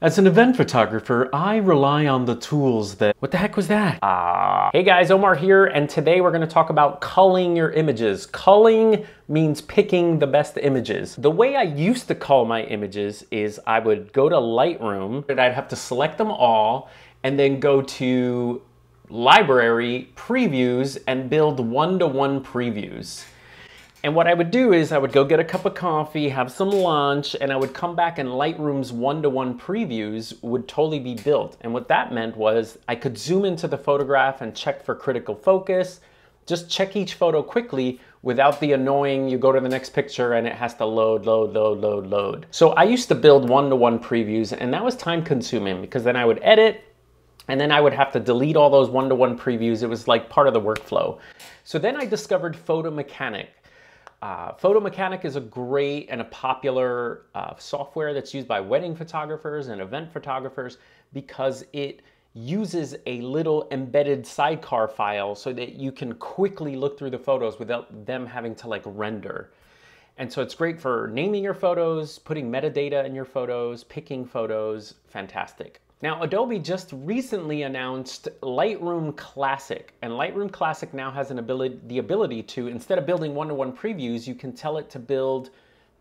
As an event photographer, I rely on the tools that... What the heck was that? Ah. Hey guys, Omar here, and today we're gonna talk about culling your images. Culling means picking the best images. The way I used to cull my images is I would go to Lightroom, and I'd have to select them all, and then go to Library, Previews, and build one-to-one -one previews. And what I would do is I would go get a cup of coffee, have some lunch, and I would come back and Lightroom's one-to-one -one previews would totally be built. And what that meant was I could zoom into the photograph and check for critical focus, just check each photo quickly without the annoying, you go to the next picture and it has to load, load, load, load, load. So I used to build one-to-one -one previews and that was time consuming because then I would edit and then I would have to delete all those one-to-one -one previews. It was like part of the workflow. So then I discovered Photo Mechanic. Uh, Photo Mechanic is a great and a popular uh, software that's used by wedding photographers and event photographers because it uses a little embedded sidecar file so that you can quickly look through the photos without them having to like render. And so it's great for naming your photos, putting metadata in your photos, picking photos, fantastic. Now, Adobe just recently announced Lightroom Classic, and Lightroom Classic now has an ability, the ability to, instead of building one-to-one -one previews, you can tell it to build,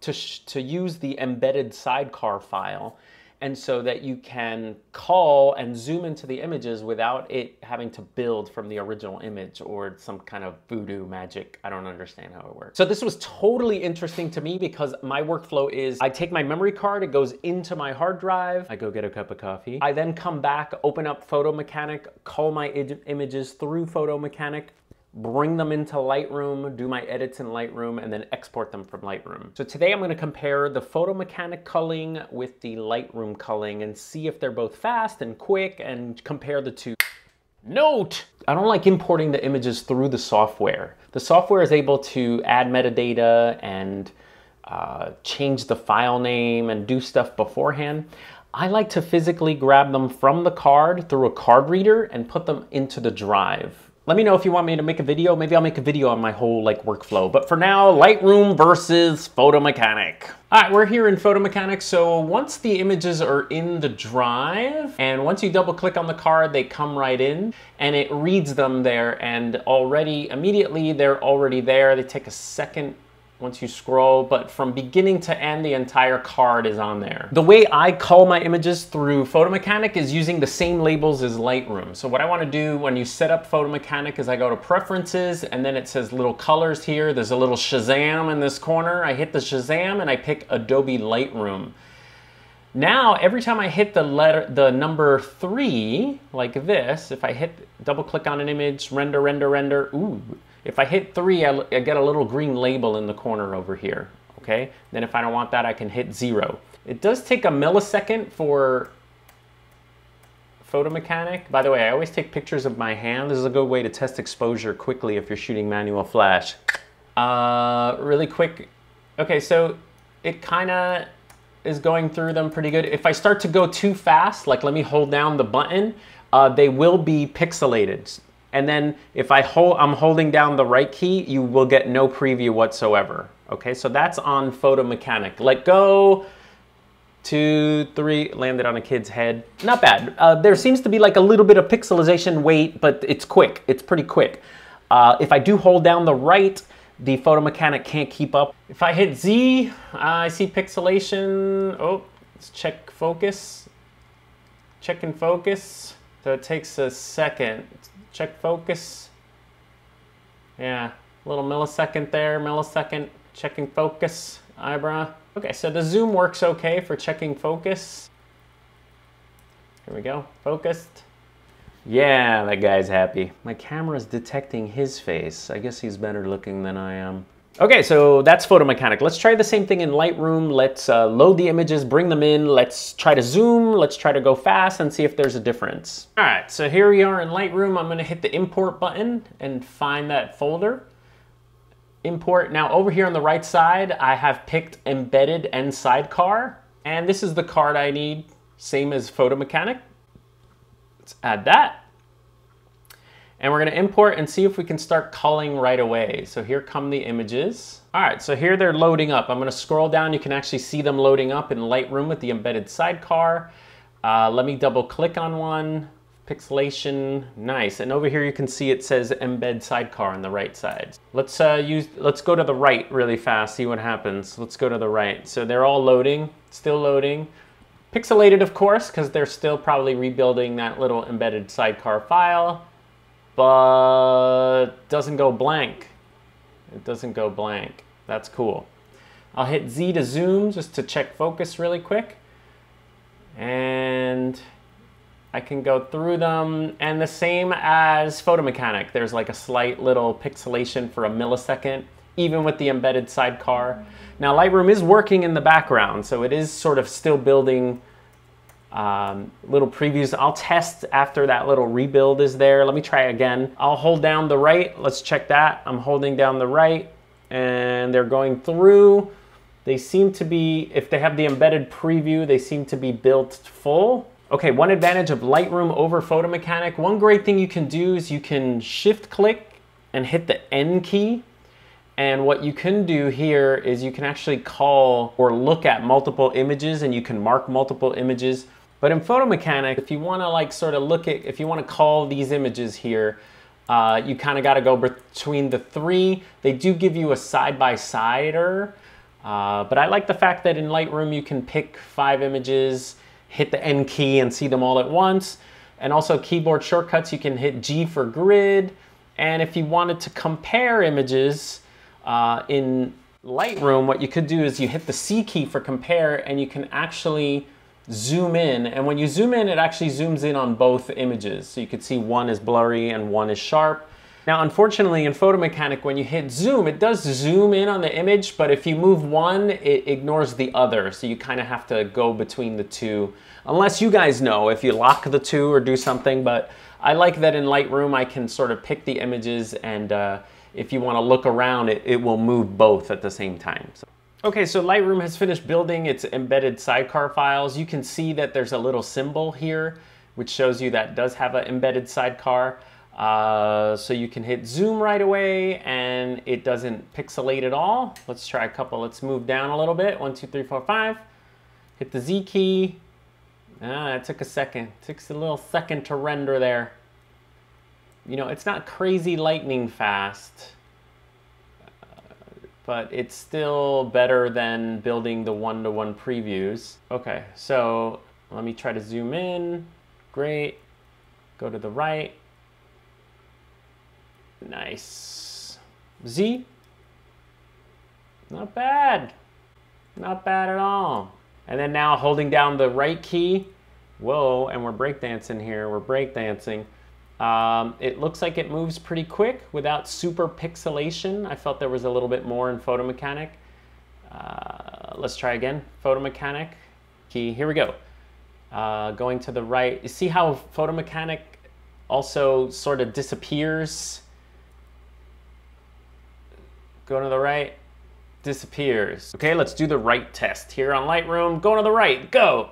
to, to use the embedded sidecar file and so that you can cull and zoom into the images without it having to build from the original image or some kind of voodoo magic. I don't understand how it works. So this was totally interesting to me because my workflow is I take my memory card, it goes into my hard drive, I go get a cup of coffee. I then come back, open up Photo Mechanic, cull my images through Photo Mechanic, bring them into Lightroom, do my edits in Lightroom, and then export them from Lightroom. So today I'm gonna compare the Photo Mechanic culling with the Lightroom culling and see if they're both fast and quick and compare the two. Note, I don't like importing the images through the software. The software is able to add metadata and uh, change the file name and do stuff beforehand. I like to physically grab them from the card through a card reader and put them into the drive. Let me know if you want me to make a video. Maybe I'll make a video on my whole like workflow. But for now, Lightroom versus Photo Mechanic. All right, we're here in Photo Mechanic. So once the images are in the drive, and once you double click on the card, they come right in and it reads them there and already, immediately they're already there. They take a second once you scroll, but from beginning to end, the entire card is on there. The way I cull my images through Photo Mechanic is using the same labels as Lightroom. So what I wanna do when you set up Photo Mechanic is I go to Preferences, and then it says little colors here. There's a little Shazam in this corner. I hit the Shazam and I pick Adobe Lightroom. Now, every time I hit the letter, the number three, like this, if I hit, double click on an image, render, render, render, ooh, if I hit three, I, I get a little green label in the corner over here, okay? Then if I don't want that, I can hit zero. It does take a millisecond for photo mechanic. By the way, I always take pictures of my hand. This is a good way to test exposure quickly if you're shooting manual flash. Uh, really quick. Okay, so it kind of is going through them pretty good. If I start to go too fast, like let me hold down the button, uh, they will be pixelated. And then if I hold, I'm holding down the right key, you will get no preview whatsoever. Okay, so that's on Photo Mechanic. Let go, two, three, landed on a kid's head. Not bad. Uh, there seems to be like a little bit of pixelization wait, but it's quick, it's pretty quick. Uh, if I do hold down the right, the Photo Mechanic can't keep up. If I hit Z, uh, I see pixelation. Oh, let's check focus. Check and focus. So it takes a second check focus. Yeah, a little millisecond there, millisecond, checking focus, eyebrow. Okay, so the zoom works okay for checking focus. Here we go, focused. Yeah, that guy's happy. My camera's detecting his face. I guess he's better looking than I am. Okay, so that's Photo Mechanic. Let's try the same thing in Lightroom. Let's uh, load the images, bring them in. Let's try to zoom. Let's try to go fast and see if there's a difference. All right, so here we are in Lightroom. I'm gonna hit the import button and find that folder. Import, now over here on the right side, I have picked embedded and sidecar. And this is the card I need, same as Photo Mechanic. Let's add that. And we're gonna import and see if we can start culling right away. So here come the images. All right, so here they're loading up. I'm gonna scroll down. You can actually see them loading up in Lightroom with the embedded sidecar. Uh, let me double click on one. Pixelation, nice. And over here you can see it says embed sidecar on the right side. Let's uh, use, let's go to the right really fast, see what happens. Let's go to the right. So they're all loading, still loading. Pixelated, of course, because they're still probably rebuilding that little embedded sidecar file, but doesn't go blank. It doesn't go blank. That's cool. I'll hit Z to zoom just to check focus really quick. And I can go through them. And the same as Photomechanic, there's like a slight little pixelation for a millisecond, even with the embedded sidecar. Now Lightroom is working in the background, so it is sort of still building um, little previews. I'll test after that little rebuild is there. Let me try again. I'll hold down the right. Let's check that. I'm holding down the right and they're going through. They seem to be, if they have the embedded preview, they seem to be built full. Okay, one advantage of Lightroom over Photo Mechanic. One great thing you can do is you can shift click and hit the N key. And what you can do here is you can actually cull or look at multiple images and you can mark multiple images. But in Photomechanic, if you wanna like sort of look at, if you wanna cull these images here, uh, you kind of got to go between the three. They do give you a side-by-sider, uh, but I like the fact that in Lightroom you can pick five images, hit the N key and see them all at once. And also keyboard shortcuts, you can hit G for grid. And if you wanted to compare images uh, in Lightroom, what you could do is you hit the C key for compare and you can actually zoom in. And when you zoom in, it actually zooms in on both images. So you can see one is blurry and one is sharp. Now, unfortunately, in Photomechanic, when you hit zoom, it does zoom in on the image, but if you move one, it ignores the other. So you kind of have to go between the two, unless you guys know if you lock the two or do something. But I like that in Lightroom, I can sort of pick the images and uh, if you want to look around, it, it will move both at the same time. So. Okay, so Lightroom has finished building its embedded sidecar files. You can see that there's a little symbol here, which shows you that does have an embedded sidecar. Uh, so you can hit zoom right away and it doesn't pixelate at all. Let's try a couple. Let's move down a little bit. One, two, three, four, five. Hit the Z key. Ah, it took a second. It took a little second to render there. You know, it's not crazy lightning fast but it's still better than building the one-to-one -one previews. Okay, so let me try to zoom in. Great. Go to the right. Nice. Z. Not bad. Not bad at all. And then now holding down the right key. Whoa, and we're breakdancing here. We're breakdancing. Um, it looks like it moves pretty quick without super pixelation. I felt there was a little bit more in Photomechanic. Uh, let's try again. Photomechanic key. Here we go. Uh, going to the right. You see how Photomechanic also sort of disappears? Go to the right. Disappears. Okay, let's do the right test here on Lightroom. Going to the right. Go.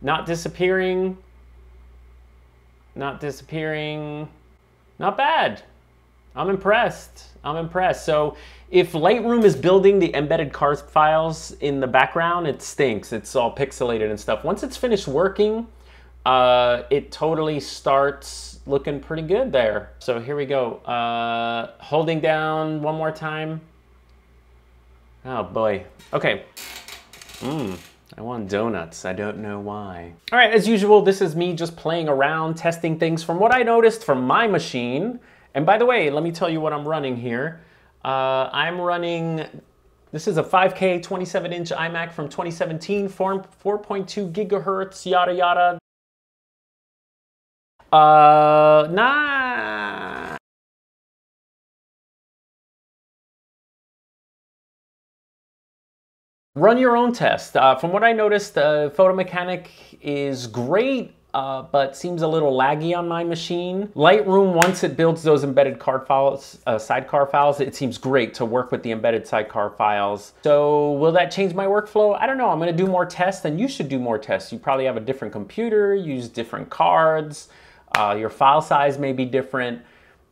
Not disappearing not disappearing. Not bad. I'm impressed. I'm impressed. So if Lightroom is building the embedded cars files in the background, it stinks. It's all pixelated and stuff. Once it's finished working, uh, it totally starts looking pretty good there. So here we go. Uh, holding down one more time. Oh boy. Okay. Mmm. I want donuts. I don't know why. All right, as usual, this is me just playing around, testing things from what I noticed from my machine. And by the way, let me tell you what I'm running here. Uh, I'm running, this is a 5K 27 inch iMac from 2017, 4.2 gigahertz, yada yada. Uh, nah, Run your own test. Uh, from what I noticed, uh, Photomechanic is great, uh, but seems a little laggy on my machine. Lightroom, once it builds those embedded card files, uh, sidecar files, it seems great to work with the embedded sidecar files. So will that change my workflow? I don't know. I'm gonna do more tests and you should do more tests. You probably have a different computer, use different cards, uh, your file size may be different.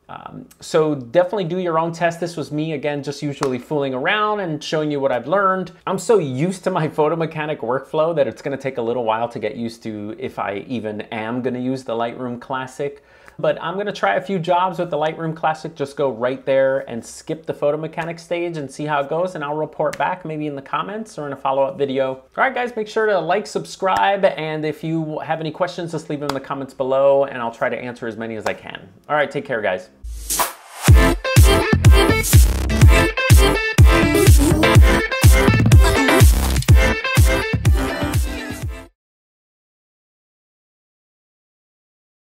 Um, so definitely do your own test. This was me again, just usually fooling around and showing you what I've learned. I'm so used to my photo mechanic workflow that it's gonna take a little while to get used to if I even am gonna use the Lightroom Classic. But I'm gonna try a few jobs with the Lightroom Classic, just go right there and skip the photo mechanic stage and see how it goes and I'll report back maybe in the comments or in a follow-up video. All right guys, make sure to like, subscribe, and if you have any questions, just leave them in the comments below and I'll try to answer as many as I can. All right, take care guys.